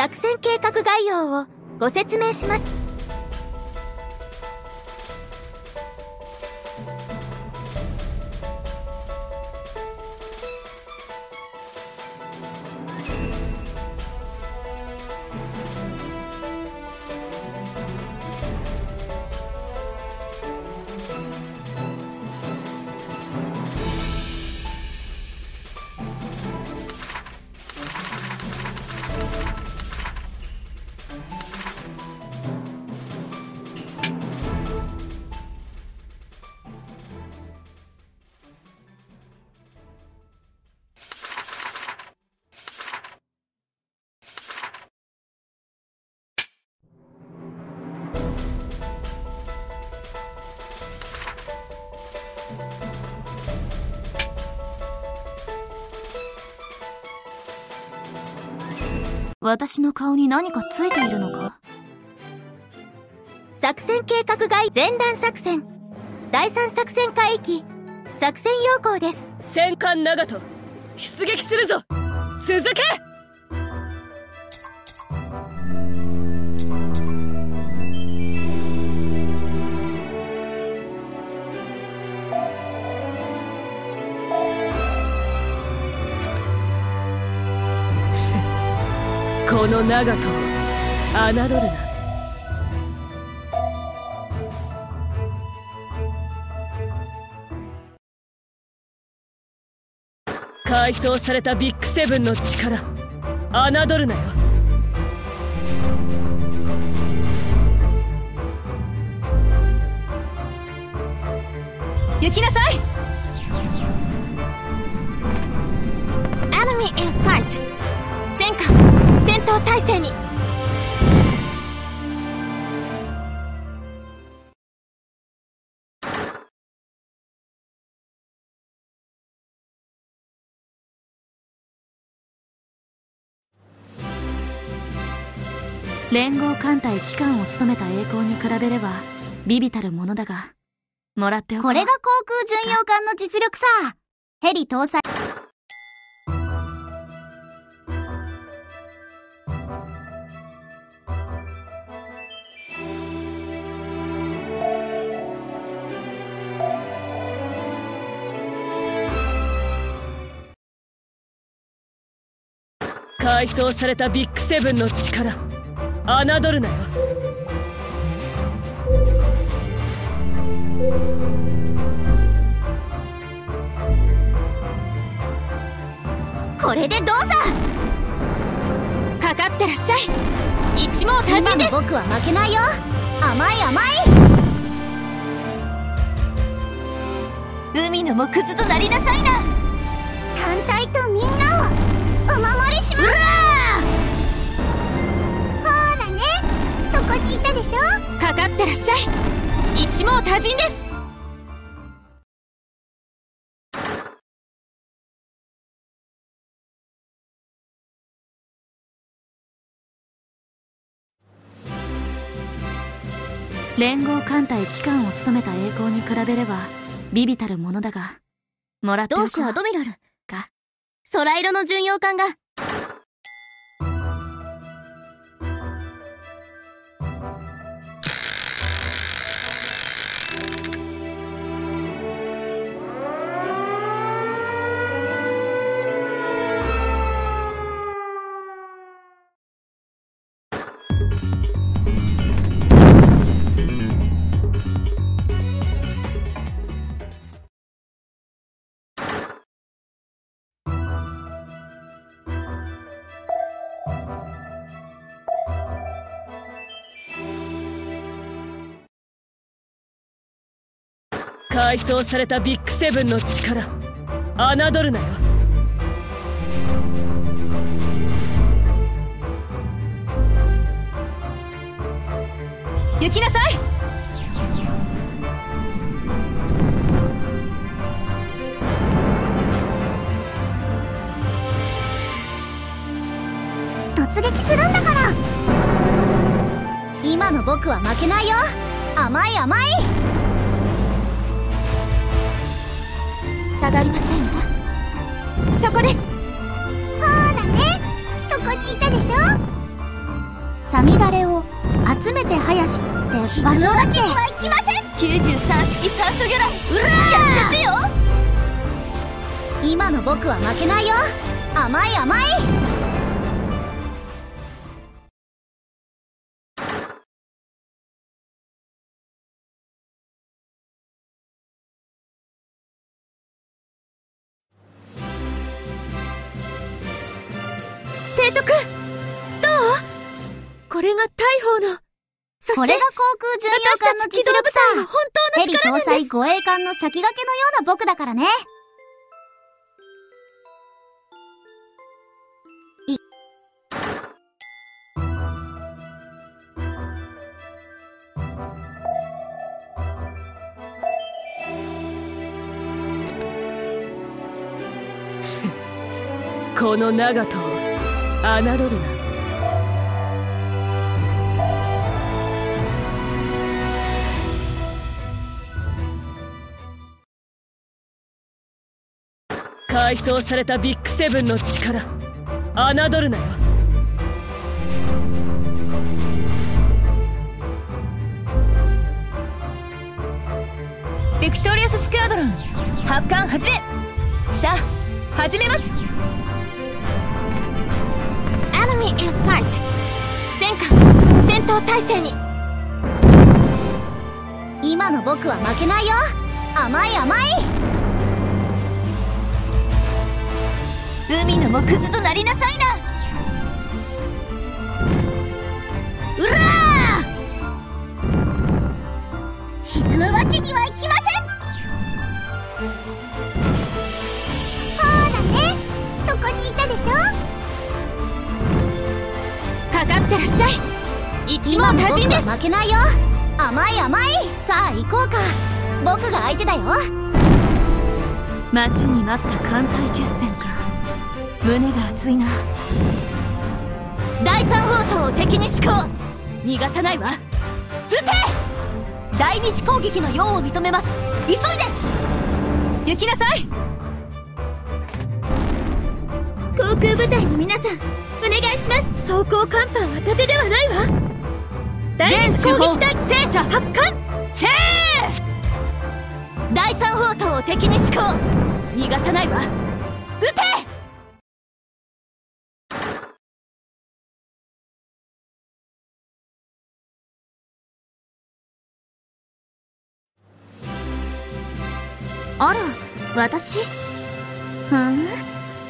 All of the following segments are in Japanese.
作戦計画概要をご説明します。私の顔に何かついているのか？作戦計画外前段作戦。第三作戦海域作戦要項です。戦艦長門出撃するぞ。続けの長門を侮るな。改装されたビッグセブンの力侮るなよ。行きなさい。Enemy in sight. 戦闘態勢に。連合艦隊機関を務めた栄光に比べればビビたるものだがもらっておこう。これが航空巡洋艦の実力さ。ヘリ搭載改装されたビッグセブンの力侮るなよ。これでどうぞ。かかってらっしゃい。一網多人です。僕は負けないよ。甘い甘い。海の木図となりなさいな。艦隊とみんなをしますほらねそこにいたでしょ。かかってらっしゃい。一網多人です連合艦隊機関を務めた栄光に比べればビビたるものだがもらっておこう同志アドミラルか。空色の巡洋艦が改装されたビッグセブンの力。侮るなよ。行きなさい。突撃するんだから。今の僕は負けないよ。甘い甘い。下がりませんわ。そこです。ほらね。そこにいたでしょ。サミダレを集めて林って場所だけ。には行きません93式酸素魚雷うらー。やってよ今の僕は負けないよ。甘い甘い。提督どう？これが大砲の。そこれが航空巡洋艦の実力さ。本当のヘリ搭載護衛艦の先駆けのような僕だからね。この長門を侮るな。改装されたビッグセブンの力。侮るなよ。ビクトリアススクワドロン。発艦始め。さあ始めます。Enemy in sight 戦艦戦闘態勢に。今の僕は負けないよ。甘い甘い。海の木図となりなさいな。うらー！沈むわけにはいきません。ほらね。そこにいたでしょ？ってらっしゃい。一網多人です。負けないよ。甘い甘い。さあ行こうか。僕が相手だよ。待ちに待った艦隊決戦か。胸が熱いな。第三砲塔を敵に施行逃がさないわ。撃て！第二次攻撃の用を認めます。急いで！行きなさい。航空部隊の皆さんお願いします。装甲甲板は盾ではないわ。第二次攻撃隊戦車発艦へえ第三砲塔を敵に施行逃がさないわ。撃て!あら私？ふん。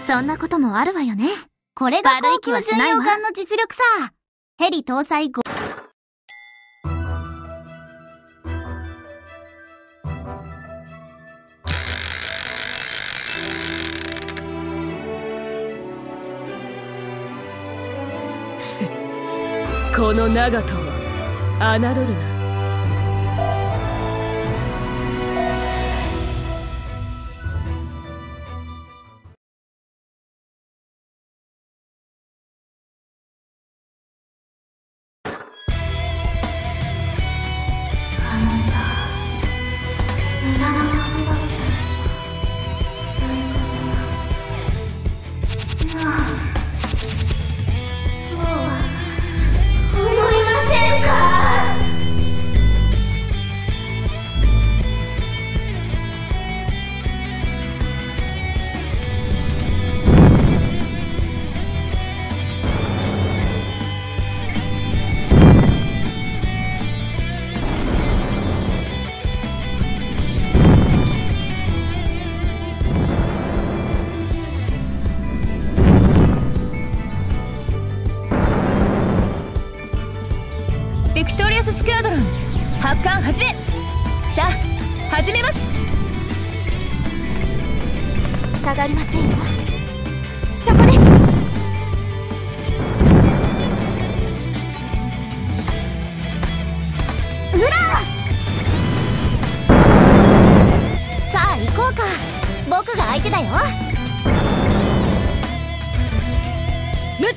そんなこともあるわよね。これが航空気はしないわ。巡洋艦の実力さ。ヘリ搭載ご この長門を侮るな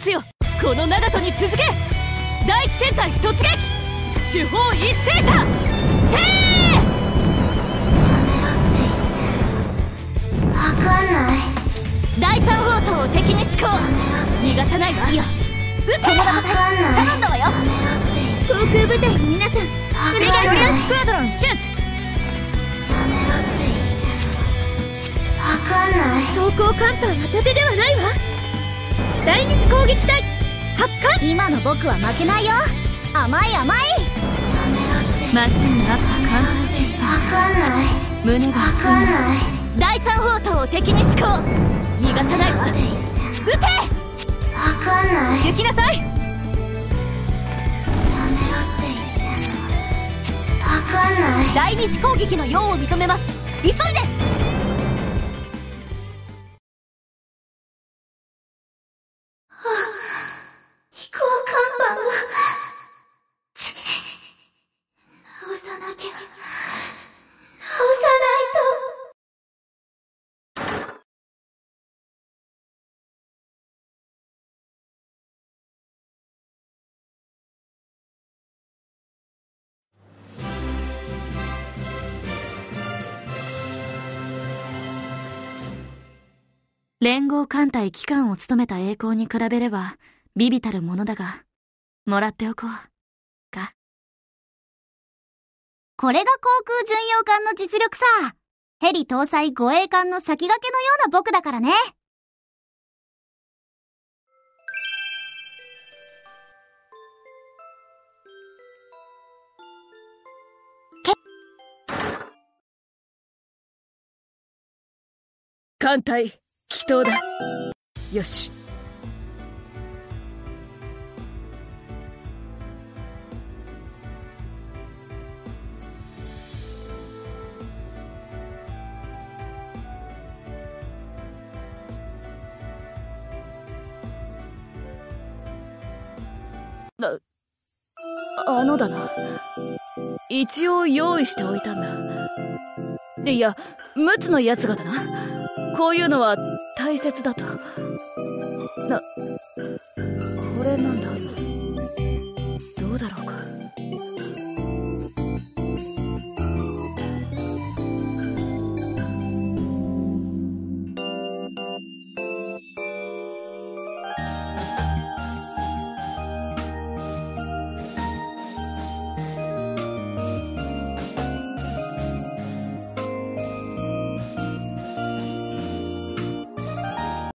つよこの長門に続け第一戦隊突撃主砲一斉者てわかんない。第三砲塔を敵に施行逃がさないわ。よし。撃て！頼んだわよ。航空部隊の皆さんお願いします。スクワドロンシュートかんない。装甲艦隊は盾ではないわ第二次攻撃隊発艦今の僕は負けないよ。甘い甘い。街にあった艦砲システムかんない。胸がかんない。第三砲塔を敵に思考逃がさない。わ撃て！わかんない。行きなさい！やめろって言ってんの。わかんない。第二次攻撃の用を認めます。急いで連合艦隊機関を務めた栄光に比べれば、微々たるものだが、もらっておこう。か。これが航空巡洋艦の実力さ。ヘリ搭載護衛艦の先駆けのような僕だからね。艦隊祈祷だ。よし。あのだな。一応用意しておいたんだ。いや陸奥のやつがだな。こういうのは大切だと。なこれなんだ？どうだろうか？